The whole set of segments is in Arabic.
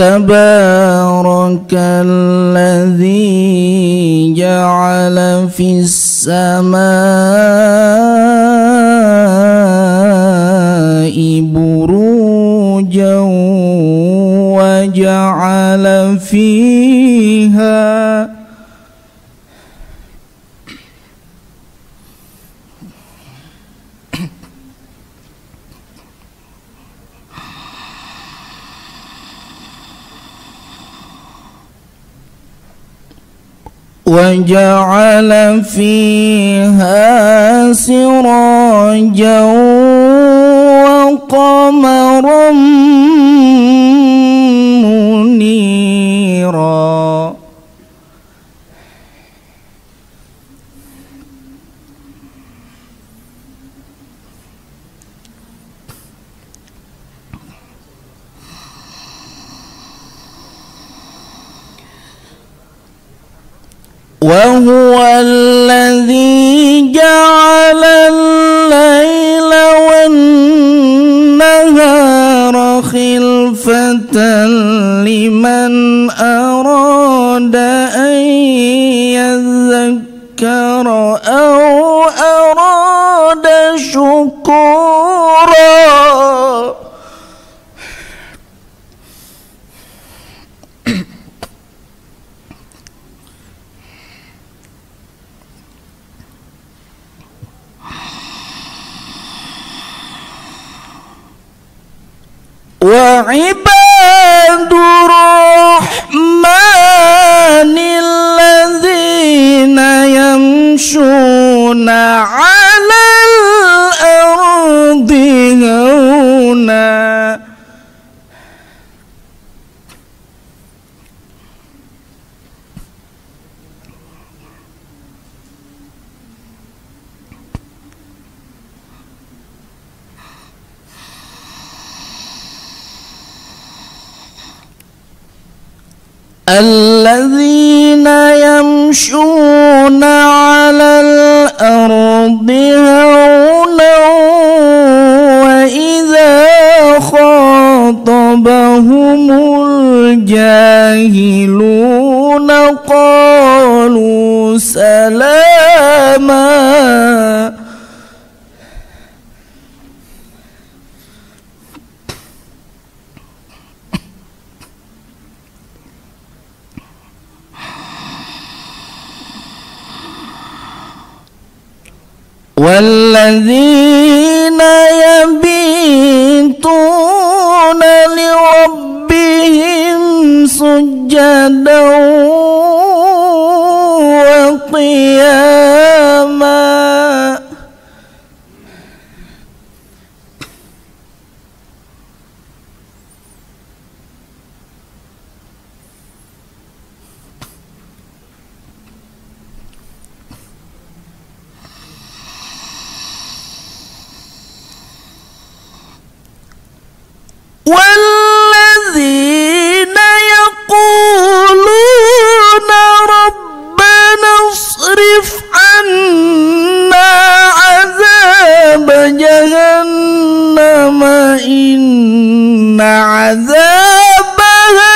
تبارك الذي جعل في السماء وجعل فيها سراجا وقمرا وهو الذي جعل الليل والنهار خلفة لمن أراد أن يذكر أو أراد شكورا. وعباد الرحمن الذين يمشون الجاهلون قالوا سلاما. والذين يبيتون لربهم سجدا وقياما عذابها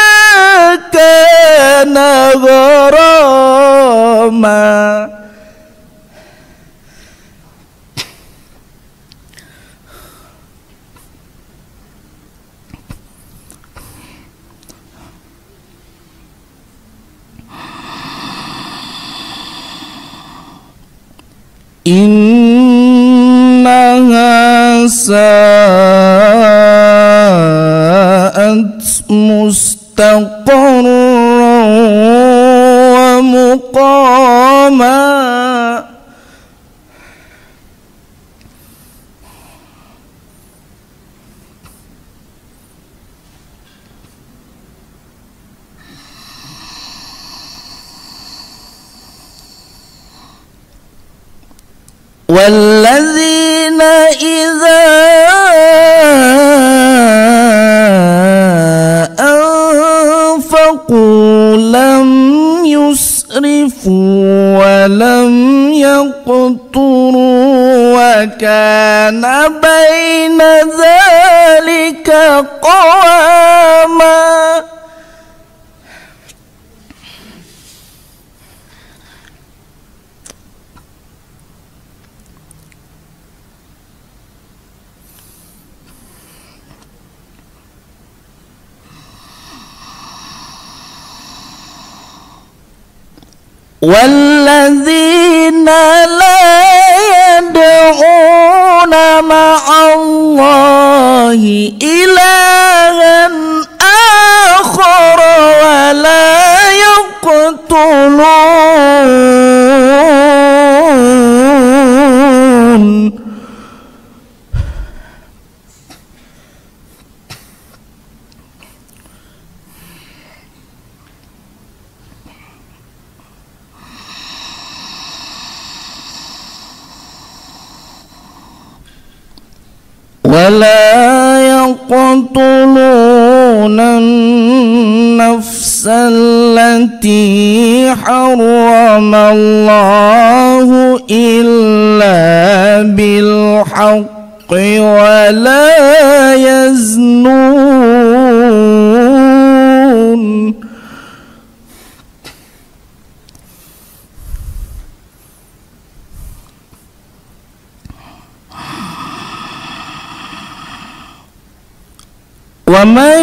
كان غراما إنها ساءت مستقرا ومقاما. والذين إذا والذين لا يدعون مع الله ولا يقتلون النفس التي حرم الله إلا بالحق ولا يزنون ومن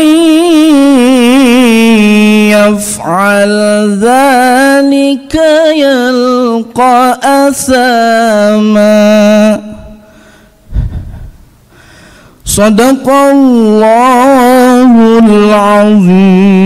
يفعل ذلك يلقى أثاما. صدق الله العظيم.